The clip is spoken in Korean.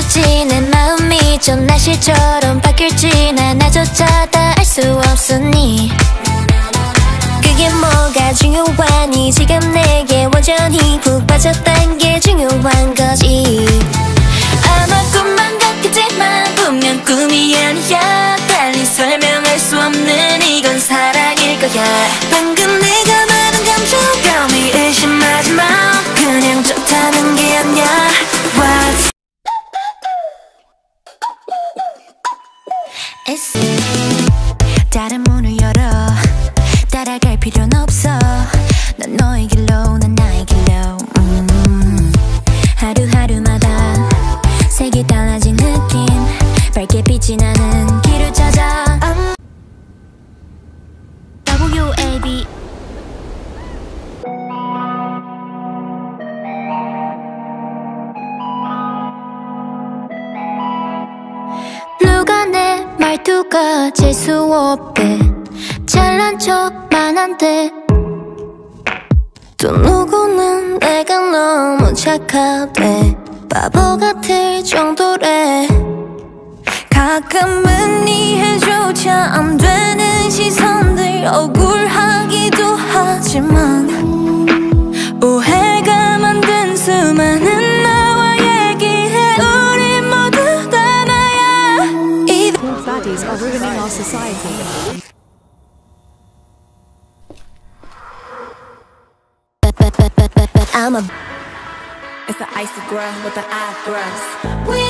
바쁘지 내 마음이 전 날씨처럼 바뀔지 나나조차다 알 수 없으니. 그게 뭐가 중요하니 지금 내게 완전히 푹 빠졌단 게 중요한 S. 다른 문을 열어. 따라갈 필요는 없어. 넌 너의 길로 난 나의 길로. 음. 하루하루마다 색이 달라진 느낌. 밝게 빛이 나는 길을 찾아. 음. WAB 누가 내 말투가 재수없대. 잘난 척만 한대. 또 누구는 내가 너무 착하대. 바보 같을 정도래. 가끔은 이해조차 안 되는 이 are ruining our society. I'm a It's the icy girl with the eyebrows.